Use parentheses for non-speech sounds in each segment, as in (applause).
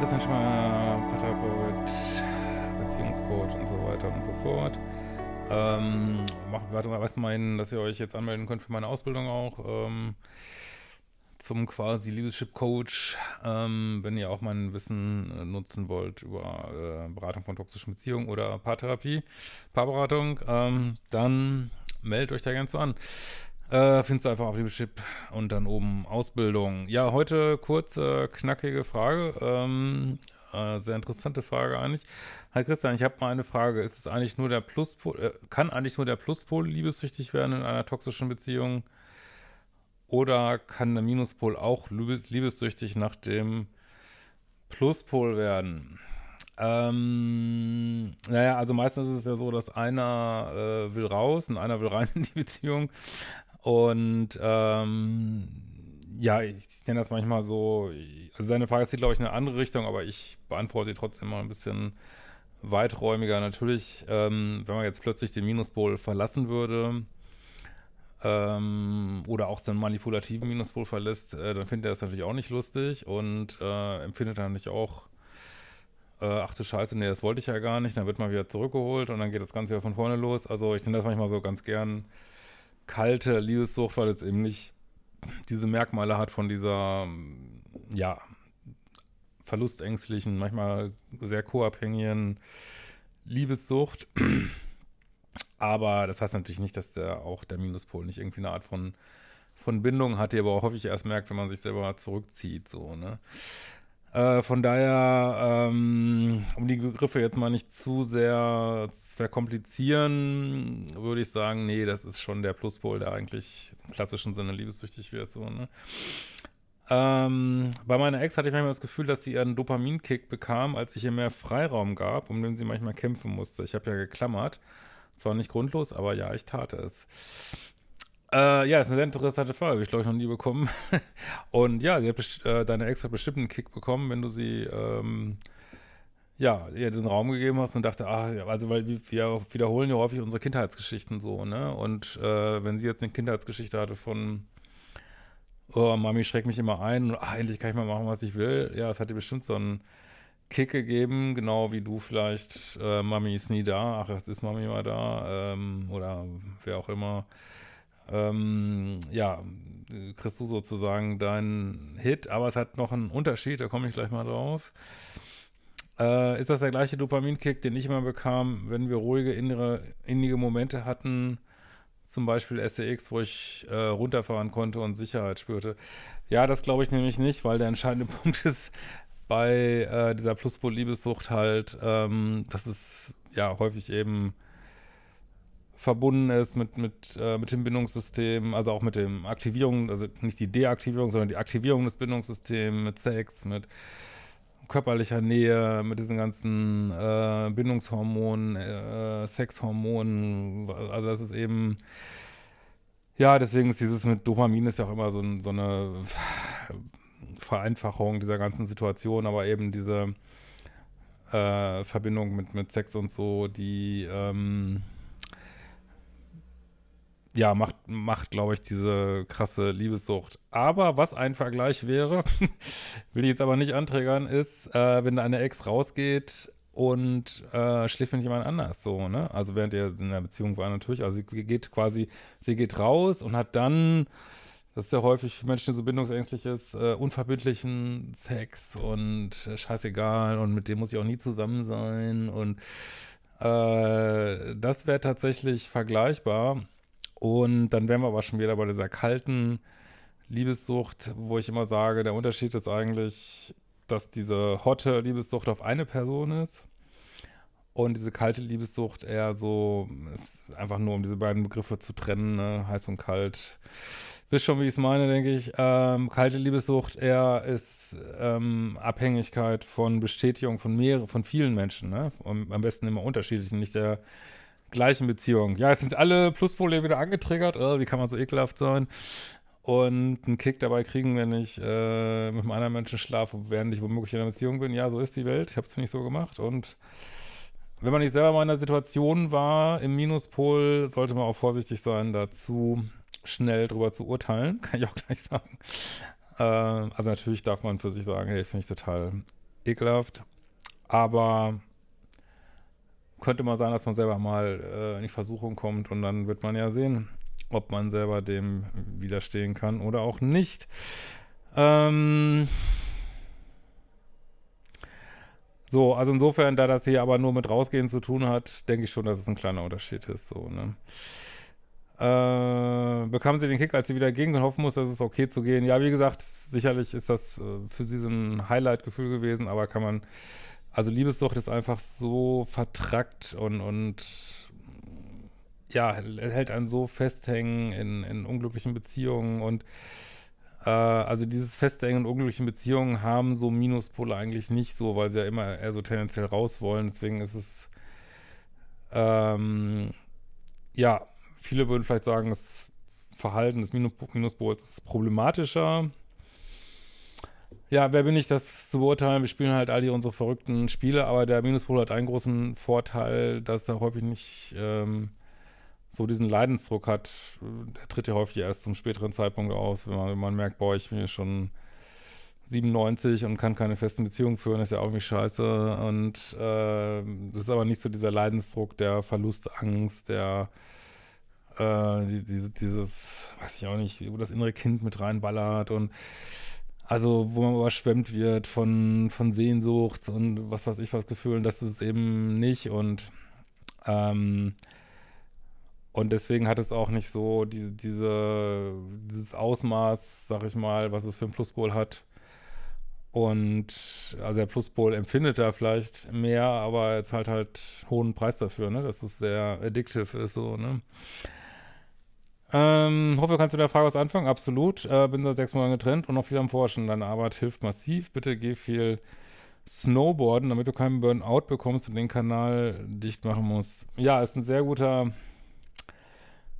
Christian Schmeier, Paartherapeut, Beziehungscoach und so weiter und so fort. Ähm, weißt du mal, dass ihr euch jetzt anmelden könnt für meine Ausbildung auch ähm, zum quasi Leadership Coach, ähm, wenn ihr auch mein Wissen äh, nutzen wollt über äh, Beratung von toxischen Beziehungen oder Paartherapie, Paarberatung, ähm, dann meldet euch da gerne zu an. Äh, findest du einfach auf Leadership und dann oben Ausbildung. Ja, heute kurze, knackige Frage. Ähm, äh, sehr interessante Frage eigentlich. Hi Christian, ich habe mal eine Frage. Ist es eigentlich nur der Pluspol, äh, kann eigentlich nur der Pluspol liebessüchtig werden in einer toxischen Beziehung? Oder kann der Minuspol auch liebes, liebessüchtig nach dem Pluspol werden? Ähm, naja, also meistens ist es ja so, dass einer äh, will raus und einer will rein in die Beziehung. Und ähm, ja, ich, ich nenne das manchmal so, also seine Frage ist, glaube ich, in eine andere Richtung, aber ich beantworte sie trotzdem mal ein bisschen weiträumiger. Natürlich, ähm, wenn man jetzt plötzlich den Minuspol verlassen würde ähm, oder auch so einen manipulativen Minuspol verlässt, äh, dann findet er das natürlich auch nicht lustig und äh, empfindet dann nicht auch, äh, ach du Scheiße, nee, das wollte ich ja gar nicht, dann wird man wieder zurückgeholt und dann geht das Ganze wieder von vorne los. Also ich nenne das manchmal so ganz gern kalte Liebessucht, weil es eben nicht diese Merkmale hat von dieser, ja, verlustängstlichen, manchmal sehr co-abhängigen Liebessucht. Aber das heißt natürlich nicht, dass der auch der Minuspol nicht irgendwie eine Art von, von Bindung hat, die aber auch häufig erst merkt, wenn man sich selber zurückzieht, so, ne? Äh, von daher, ähm, um die Begriffe jetzt mal nicht zu sehr zu verkomplizieren, würde ich sagen, nee, das ist schon der Pluspol, der eigentlich im klassischen Sinne liebessüchtig wird, so, ne? Ähm, bei meiner Ex hatte ich manchmal das Gefühl, dass sie ihren Dopaminkick bekam, als ich ihr mehr Freiraum gab, um den sie manchmal kämpfen musste. Ich habe ja geklammert. Zwar nicht grundlos, aber ja, ich tat es. Äh, ja, ist eine sehr interessante Frage, habe ich glaube ich noch nie bekommen. (laughs) Und ja, hat, äh, deine Ex hat bestimmt einen Kick bekommen, wenn du sie, ähm, ja, ihr diesen Raum gegeben hast und dachte, ah, also weil wir, wiederholen ja häufig unsere Kindheitsgeschichten so, ne? Und äh, wenn sie jetzt eine Kindheitsgeschichte hatte von, oh, Mami schreckt mich immer ein und ach, endlich kann ich mal machen, was ich will, ja, es hat dir bestimmt so einen Kick gegeben, genau wie du vielleicht, äh, Mami ist nie da, ach, jetzt ist Mami mal da, ähm, oder wer auch immer ähm, ja, kriegst du sozusagen deinen Hit, aber es hat noch einen Unterschied, da komme ich gleich mal drauf. Äh, ist das der gleiche Dopaminkick, den ich immer bekam, wenn wir ruhige, innere, innige Momente hatten, zum Beispiel SEX, wo ich äh, runterfahren konnte und Sicherheit spürte? Ja, das glaube ich nämlich nicht, weil der entscheidende (laughs) Punkt ist bei äh, dieser Pluspol-Liebessucht halt, ähm, dass es ja häufig eben verbunden ist mit, mit, äh, mit dem Bindungssystem, also auch mit dem Aktivierung, also nicht die Deaktivierung, sondern die Aktivierung des Bindungssystems, mit Sex, mit körperlicher Nähe, mit diesen ganzen äh, Bindungshormonen, äh, Sexhormonen, also das ist eben, ja, deswegen ist dieses mit Dopamin ist ja auch immer so, so eine Vereinfachung dieser ganzen Situation, aber eben diese äh, Verbindung mit, mit Sex und so, die, ähm, ja, macht, macht glaube ich, diese krasse Liebessucht. Aber was ein Vergleich wäre, (laughs) will ich jetzt aber nicht anträgern, ist, äh, wenn deine Ex rausgeht und äh, schläft mit jemand anders, so, ne? Also während ihr in der Beziehung war natürlich, also sie geht quasi, sie geht raus und hat dann, das ist ja häufig für Menschen, so bindungsängstlich ist, äh, unverbindlichen Sex und äh, scheißegal und mit dem muss ich auch nie zusammen sein und äh, das wäre tatsächlich vergleichbar und dann wären wir aber schon wieder bei dieser kalten Liebessucht, wo ich immer sage, der Unterschied ist eigentlich, dass diese hotte Liebessucht auf eine Person ist und diese kalte Liebessucht eher so, ist einfach nur um diese beiden Begriffe zu trennen, ne? heiß und kalt. Wisst schon, wie ich es meine, denke ich. Ähm, kalte Liebessucht eher ist ähm, Abhängigkeit von Bestätigung von mehreren, von vielen Menschen, ne? Am besten immer unterschiedlichen, nicht der gleichen Beziehung. Ja, jetzt sind alle Pluspole wieder angetriggert. Oh, wie kann man so ekelhaft sein? Und einen Kick dabei kriegen, wenn ich äh, mit einem anderen Menschen schlafe, während ich womöglich in einer Beziehung bin. Ja, so ist die Welt. Ich habe es nicht so gemacht. Und wenn man nicht selber mal in einer Situation war, im Minuspol, sollte man auch vorsichtig sein, dazu schnell drüber zu urteilen. (laughs) Kann ich auch gleich sagen. Äh, also natürlich darf man für sich sagen, hey, finde ich total ekelhaft. Aber könnte mal sein, dass man selber mal äh, in die Versuchung kommt und dann wird man ja sehen, ob man selber dem widerstehen kann oder auch nicht. Ähm so, also insofern, da das hier aber nur mit rausgehen zu tun hat, denke ich schon, dass es ein kleiner Unterschied ist. So, ne? Äh, bekam sie den Kick, als sie wieder ging und hoffen muss, dass es okay zu gehen. Ja, wie gesagt, sicherlich ist das äh, für sie so ein Highlight-Gefühl gewesen, aber kann man, also Liebessucht ist einfach so vertrackt und, und ja, hält einen so festhängen in, in unglücklichen Beziehungen und äh, also dieses Festhängen in unglücklichen Beziehungen haben so Minuspole eigentlich nicht so, weil sie ja immer eher so tendenziell raus wollen. Deswegen ist es ähm, ja, Viele würden vielleicht sagen, das Verhalten des Minus Minuspols ist problematischer. Ja, wer bin ich, das zu beurteilen? Wir spielen halt all die unsere verrückten Spiele, aber der Minuspol hat einen großen Vorteil, dass er häufig nicht ähm, so diesen Leidensdruck hat. Der tritt ja häufig erst zum späteren Zeitpunkt aus, wenn man, wenn man merkt, boah, ich bin hier schon 97 und kann keine festen Beziehungen führen, ist ja auch irgendwie scheiße. Und äh, das ist aber nicht so dieser Leidensdruck, der Verlustangst, der äh, die, die, dieses, weiß ich auch nicht, wo das innere Kind mit reinballert und also wo man überschwemmt wird von, von Sehnsucht und was weiß ich was Gefühlen, das ist es eben nicht und ähm, und deswegen hat es auch nicht so diese, diese, dieses Ausmaß, sag ich mal, was es für ein Pluspol hat. Und also der Pluspol empfindet da vielleicht mehr, aber jetzt halt halt hohen Preis dafür, ne? Dass es sehr addictive ist, so, ne? Ähm, hoffe, kannst du mit der Frage was anfangen? Absolut. Äh, bin seit sechs Monaten getrennt und noch viel am Forschen. Deine Arbeit hilft massiv. Bitte geh viel Snowboarden, damit du keinen Burnout bekommst und den Kanal dicht machen musst. Ja, ist ein sehr guter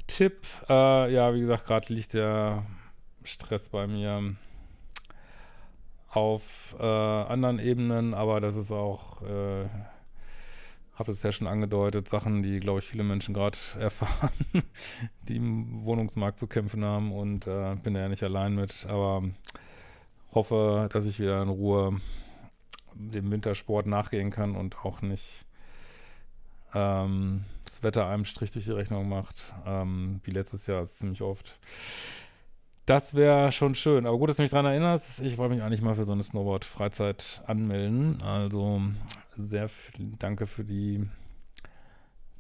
Tipp. Äh, ja, wie gesagt, gerade liegt der Stress bei mir auf äh, anderen Ebenen, aber das ist auch äh, habe es ja schon angedeutet, Sachen, die, glaube ich, viele Menschen gerade (laughs) erfahren, die im Wohnungsmarkt zu kämpfen haben und äh, bin da ja nicht allein mit, aber hoffe, dass ich wieder in Ruhe dem Wintersport nachgehen kann und auch nicht ähm, das Wetter einem Strich durch die Rechnung macht, ähm, wie letztes Jahr ziemlich oft. Das wäre schon schön. Aber gut, dass du mich daran erinnerst. Ich wollte mich eigentlich mal für so eine Snowboard-Freizeit anmelden. Also sehr viel Danke für die,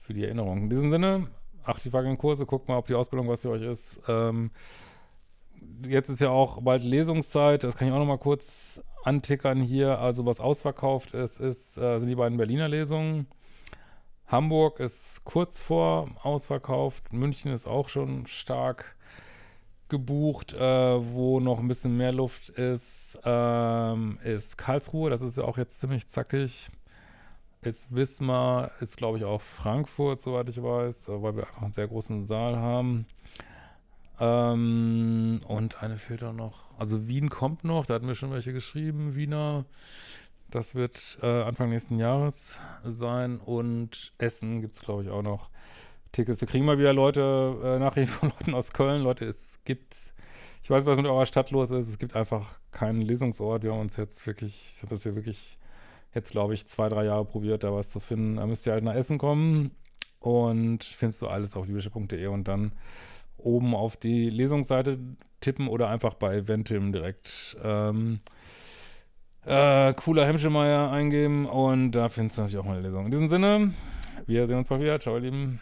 für die Erinnerung. In diesem Sinne, achtivagenden Kurse, guckt mal, ob die Ausbildung was für euch ist. Ähm, jetzt ist ja auch bald Lesungszeit, das kann ich auch noch mal kurz antickern hier. Also was ausverkauft ist, ist äh, sind die beiden Berliner Lesungen. Hamburg ist kurz vor ausverkauft, München ist auch schon stark gebucht, äh, wo noch ein bisschen mehr Luft ist, ähm, ist Karlsruhe, das ist ja auch jetzt ziemlich zackig ist Wismar, ist glaube ich auch Frankfurt, soweit ich weiß, äh, weil wir einfach einen sehr großen Saal haben. Ähm, und eine fehlt auch noch. Also Wien kommt noch, da hatten wir schon welche geschrieben, Wiener. Das wird äh, Anfang nächsten Jahres sein. Und Essen gibt es, glaube ich, auch noch Tickets. Wir kriegen mal wieder Leute, äh, Nachrichten (laughs) von Leuten aus Köln. Leute, es gibt, ich weiß, was mit eurer Stadt los ist. Es gibt einfach keinen Lesungsort. Wir haben uns jetzt wirklich, ich habe das hier wirklich jetzt, glaube ich, zwei, drei Jahre probiert, da was zu finden. Da müsst ihr halt nach Essen kommen und findest du alles auf libysche.de und dann oben auf die Lesungsseite tippen oder einfach bei Eventim direkt ähm, äh, cooler Hemschemeyer eingeben und da findest du natürlich auch meine Lesung. In diesem Sinne, wir sehen uns bald wieder. Ciao, ihr Lieben.